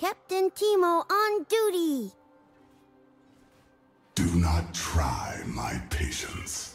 Captain Teemo on duty. Do not try my patience.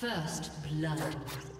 First blood.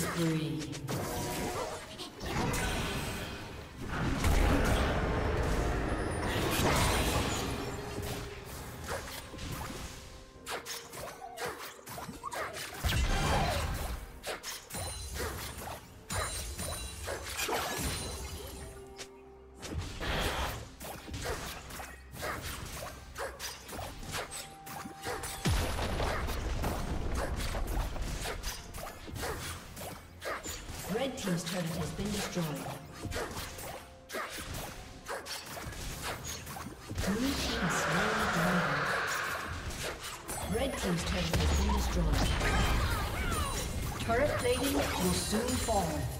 spree. team's turret has been destroyed. Blue team slowly down. Red team's turret has been destroyed. Turret plating will soon fall.